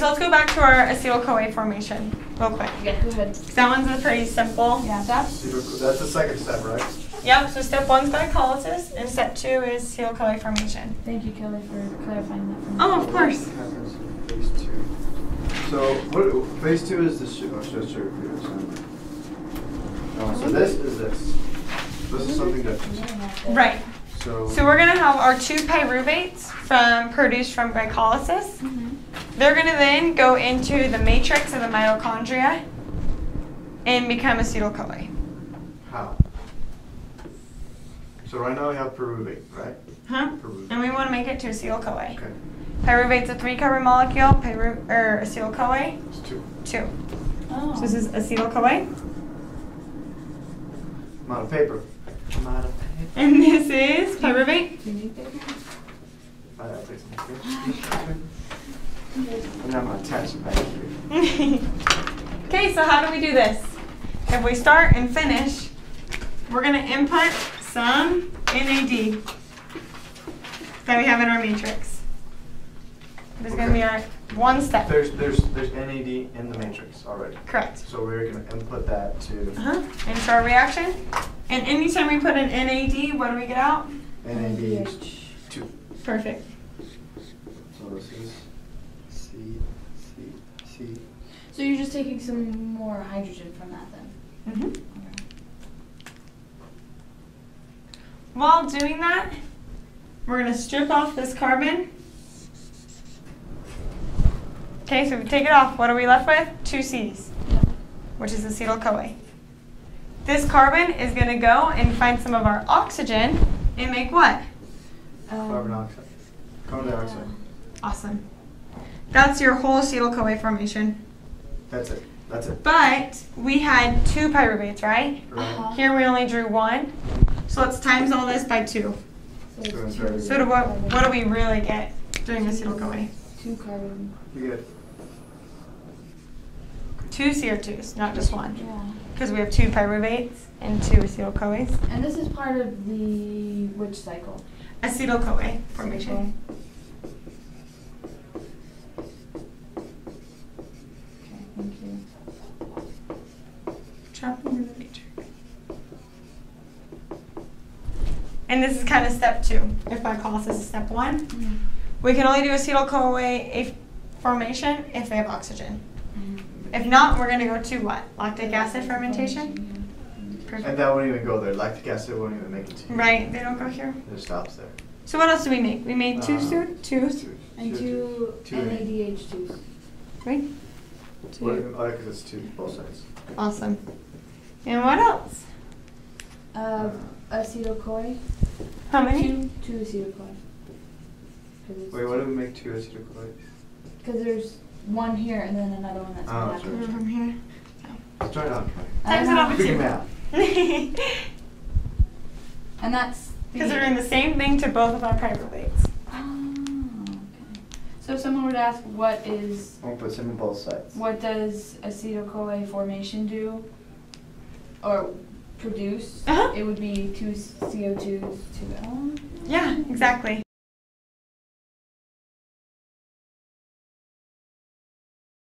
so let's go back to our acetyl-CoA formation real quick. Yeah, go ahead. That one's pretty simple. Yeah, that's That's the second step, right? Yep, so step one's glycolysis, and step two is acetyl-CoA formation. thank you, Kelly, for clarifying that for me. Oh, of course. What happens in phase two? So, what, phase two is the sugar, oh, sugar, Oh, so this is this. This is something different. Right. So. So we're gonna have our two pyruvates from produced from glycolysis. Mhm. They're gonna then go into the matrix of the mitochondria and become acetyl-CoA. How? So right now we have pyruvate, right? Huh? Pyruvate. And we want to make it to acetyl-CoA. Okay, Pyruvate's a three-carbon molecule. Pyru or acetyl-CoA, it's two. two. Oh. So this is acetyl-CoA, I'm out of paper. I'm out of paper. and this is pyruvate. Do you need paper? I gotta some pictures. And I'm gonna attach it back here. okay, so how do we do this? If we start and finish, we're gonna input some NAD that we have in our matrix. There's is gonna be our one step. There's, there's, there's NAD in the matrix already. Correct. So we're gonna input that to Uh-huh. Into our reaction. And anytime we put an NAD, what do we get out? NADH two. Perfect. So this is C, C, C. So you're just taking some more hydrogen from that then? hmm Okay. While doing that, we're gonna strip off this carbon. Okay, so we take it off, what are we left with? Two C's, which is acetyl-CoA. This carbon is gonna go and find some of our oxygen and make what? Carbon Um, dioxide. Carbon dioxide. Awesome. That's your whole acetyl-CoA formation. That's it. That's it. But we had two pyruvates, right? Right? Uh-huh. Here we only drew one. So let's times all this by two. So So it's it's two So do what, what do we really get doing acetyl-CoA? Two carbon. You get Two CO2s, not just one. Yeah. Because we have two pyruvates and two acetyl-CoAs. And this is part of the which cycle? Acetyl-CoA formation. Okay, thank you. Drop into the matrix. And this is kind of step two. Glycolysis step one, we can only do acetyl-CoA formation if they have oxygen. If not, we're going to go to what? Lactic acid fermentation? Perfect. And that won't even go there. Lactic acid won't even make it to you. Right, they don't go here. It just stops there. So what else do we make? We made two Uh, suit, two, And two Two NADH2s. right? What, Two. oh, because it's two, both sides. Awesome. And what else? Uh, acetyl-CoA. How many? Two, two acetyl-CoA. Wait, what do we make two acetyl CoA? Because there's one here and then another one that's Oh, back. sure. From here. Let's try it out. I Times don't it know. over Quick two. math. And that's Because they're doing the same thing to both of our pyruvates. Oh, okay. So if someone were to ask, what is, I'll put some on both sides. what does acetyl-CoA formation do, or produce? Uh-huh. It would be two CO2s, two L. Yeah, exactly.